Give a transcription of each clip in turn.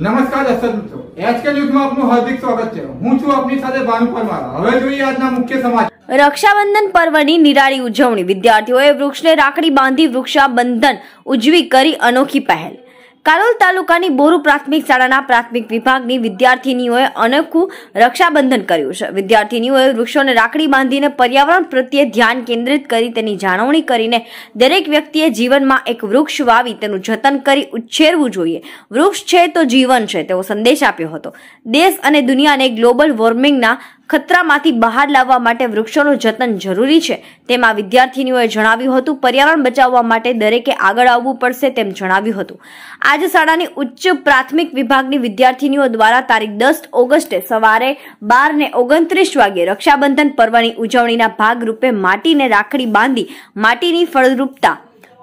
નમસ્કાર દર્શક મિત્રો. એચકે ન્યૂઝમાં આપનું હાર્દિક સ્વાગત છે. હું છું આપની સાથે ભાનુ પરમાર. હવે જોઈએ આજના મુખ્ય સમાચાર. રક્ષાબંધન પર્વની નિરાળી ઉજવણી. વિદ્યાર્થીઓએ વૃક્ષને રાખડી બાંધી વૃક્ષાબંધન ઉજવી કરી અનોખી પહેલ. કાલોલ તાલુકાની બોરુ પ્રાથમિક શાળાના પ્રાથમિક વિભાગની વિદ્યાર્થીનીઓએ અનોખું રક્ષાબંધન કર્યું છે. વિદ્યાર્થીનીઓએ વૃક્ષોને રાખડી બાંધીને પર્યાવરણ પ્રત્યે ધ્યાન કેન્દ્રિત કરી તેની જાળવણી કરીને દરેક વ્યક્તિએ જીવનમાં એક વૃક્ષ વાવી તેનું જતન કરી ઉછેરવું જોઈએ. વૃક્ષ છે તો જીવન છે તેવો સંદેશ આપ્યો હતો. દેશ અને દુનિયાને ગ્લોબલ વોર્મિંગના ખતરામાંથી બહાર લાવવા માટે વૃક્ષોનું જતન જરૂરી છે. તેમાં વિદ્યાર્થીનીઓએ જણાવ્યું હતું. પર્યાવરણ બચાવવા માટે દરેકે આગળ આવવું પડશે તેમ જણાવ્યું હતું. આજે શાળાની ઉચ્ચ પ્રાથમિક વિભાગની વિદ્યાર્થીનીઓ દ્વારા તારીખ દસ ઓગસ્ટે સવારે બાર ને ઓગણત્રીસ વાગે રક્ષાબંધન પર્વની ઉજવણીના ભાગરૂપે માટીને રાખડી બાંધી માટીની ફળદ્રુપતા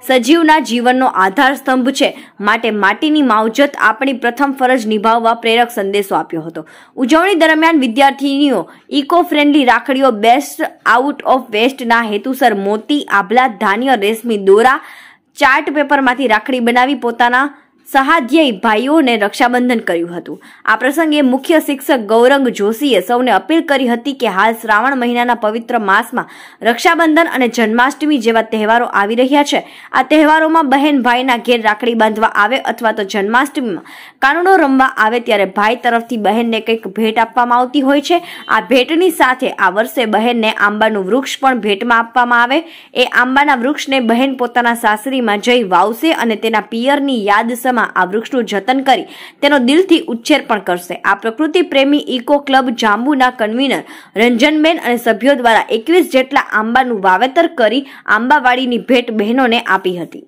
સજીવના જીવનનો આધાર સ્તંભ છે. માટે માટીની માવજત આપણી પ્રથમ ફરજ નિભાવવા પ્રેરક સંદેશો આપ્યો હતો. ઉજવણી દરમિયાન વિદ્યાર્થીનીઓ ઇકો ફ્રેન્ડલી રાખડીઓ, બેસ્ટ આઉટ ઓફ વેસ્ટના હેતુસર મોતી, આભલા, ધાન્ય રેશમી દોરા, ચાર્ટ પેપરમાંથી રાખડી બનાવી પોતાના સહાધ્યાયી ભાઈઓને રક્ષાબંધન કર્યું હતું. આ પ્રસંગે મુખ્ય શિક્ષક ગૌરંગ જોશીએ સૌને અપીલ કરી હતી કે હાલ શ્રાવણ મહિનાના પવિત્ર માસમાં રક્ષાબંધન અને જન્માષ્ટમી જેવા તહેવારો આવી રહ્યા છે. આ તહેવારોમાં બહેન ભાઈના ઘેર રાખડી બાંધવા આવે અથવા તો જન્માષ્ટમીમાં કાનુડો રમવા આવે ત્યારે ભાઈ તરફથી બહેનને કંઈક ભેટ આપવામાં આવતી હોય છે. આ ભેટની સાથે આ વર્ષે બહેનને આંબાનું વૃક્ષ પણ ભેટમાં આપવામાં આવે. એ આંબાના વૃક્ષને બહેન પોતાના સાસરીમાં જઈ વાવશે અને તેના પિયરની યાદ સમા આ વૃક્ષનું જતન કરી તેનો દિલથી ઉછેર પણ કરશે. આ પ્રકૃતિ પ્રેમી ઇકો ક્લબ જાંબુના કન્વીનર રંજનબેન અને સભ્યો દ્વારા એકવીસ જેટલા આંબાનું વાવેતર કરી આંબાવાડીની ભેટ બહેનોને આપી હતી.